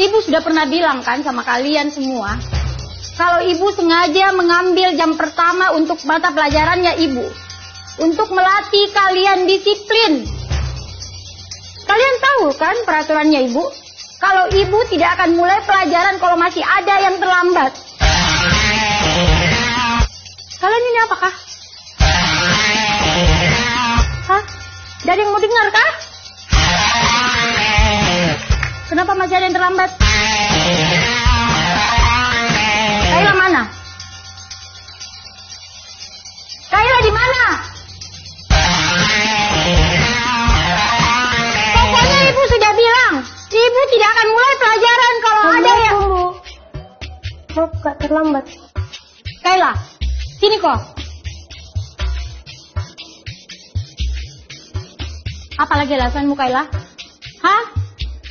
Ibu sudah pernah bilang kan sama kalian semua, kalau ibu sengaja mengambil jam pertama untuk mata pelajarannya ibu, untuk melatih kalian disiplin. Kalian tahu kan peraturannya ibu? Kalau ibu tidak akan mulai pelajaran kalau masih ada yang terlambat. Kalian ini apakah? Hah? Dari yang mau dengar kah? Kenapa masih ada yang terlambat? Kaila mana? Kaila di mana? Pokoknya ibu sudah bilang, ibu tidak akan mulai pelajaran kalau ada yang... Maaf kak terlambat. Kaila, sini kok. Apa lagi alasanmu Kaila?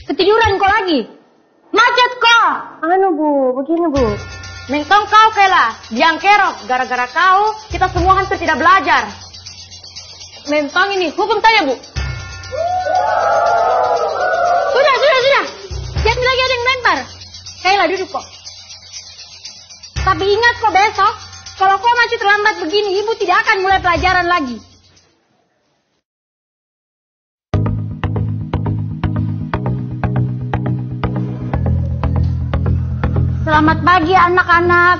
Ketiduran kau lagi? Macet kok! Anu bu, begini bu. Mentong kau Kela, yang kerok. Gara-gara kau, kita semua hampir tidak belajar. Mentong ini, hukum tanya bu. Sudah, sudah, sudah. Jangan lagi ada yang lempar. Kaila duduk kok. Tapi ingat kok besok, kalau kau masih terlambat begini, ibu tidak akan mulai pelajaran lagi. Selamat pagi anak-anak.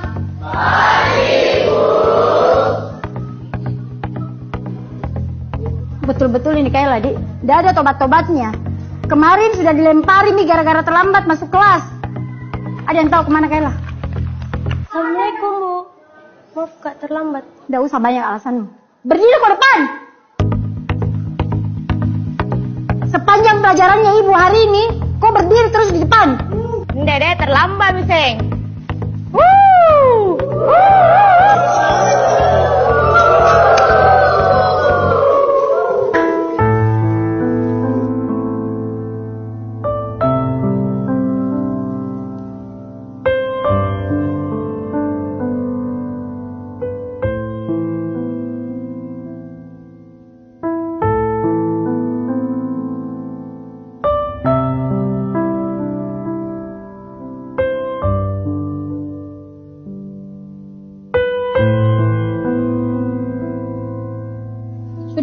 Betul-betul ini Kaila, di. Tidak ada tobat-tobatnya. Kemarin sudah dilempari nih gara-gara terlambat masuk kelas. Ada yang tahu ke mana Kaila? Assalamualaikum bu. Maaf kak terlambat. Tidak usah banyak alasanmu. Berdiri ke depan. Sepanjang pelajarannya ibu hari ini, kau berdiri terus di depan. Dede terlambat miseng.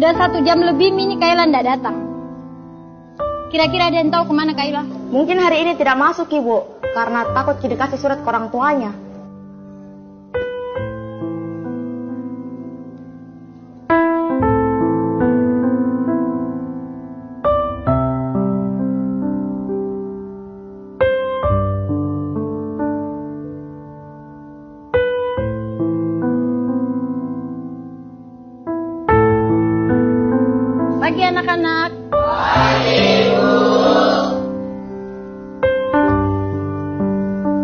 Sudah satu jam lebih Mini Kaila tidak datang. Kira-kira ada yang tahu ke mana Kaila? Mungkin hari ini tidak masuk ibu, karena takut dikasih surat ke orang tuanya. Anak-anak.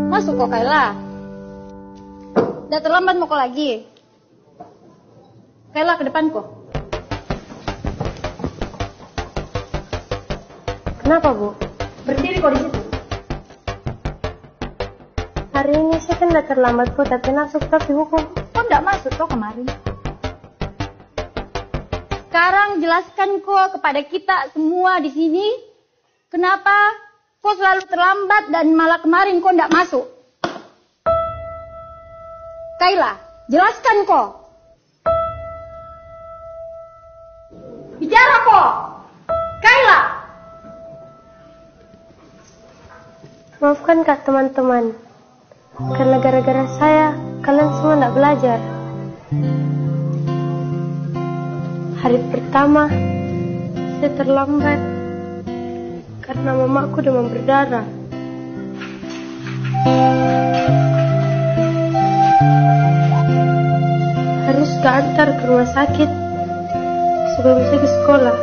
Masuk kok Kaila. Udah terlambat mau kok lagi. Kaila ke depan kok. Kenapa bu? Berdiri kok di situ. Hari ini saya kan udah terlambat bu, tapi masuk tapi hukum. Kok tidak masuk kok kemarin? Sekarang jelaskan kok kepada kita semua di sini kenapa kok selalu terlambat dan malah kemarin kok tidak masuk. Kaila, jelaskan kok. Bicara kok. Kaila. Maafkan kak teman-teman. Karena gara-gara saya, kalian semua tidak belajar. Hari pertama, saya terlambat karena mamaku demam berdarah. Harus keantar ke rumah sakit sebelum saya ke sekolah.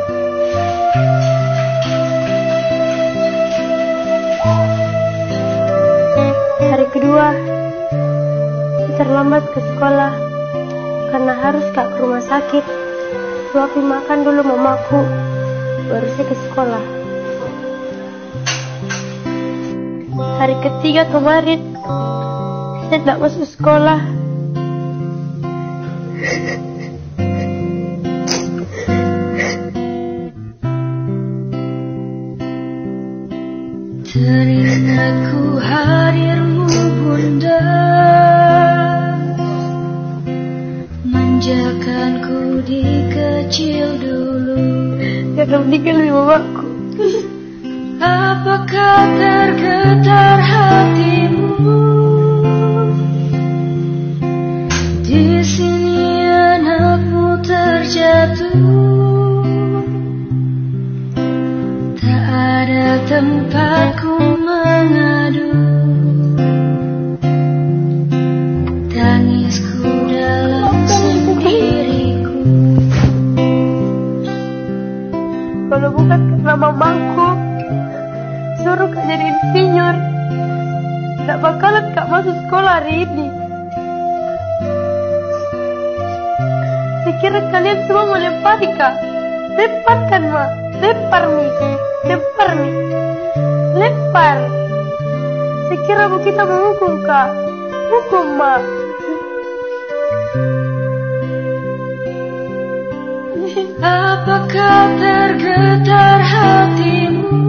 Hari kedua, saya terlambat ke sekolah karena harus ke rumah sakit. Suapin makan dulu mamaku, baru saya ke sekolah. Hari ketiga kemarin, saya tidak masuk sekolah. mamaku Apakah tergetar hari ini kira kalian semua mau lempar kak. Lempar kan ma? Lempar nih. Lempar nih. Lempar. Kira bu kita mau hukum kak? Hukum ma. Apakah tergetar hatimu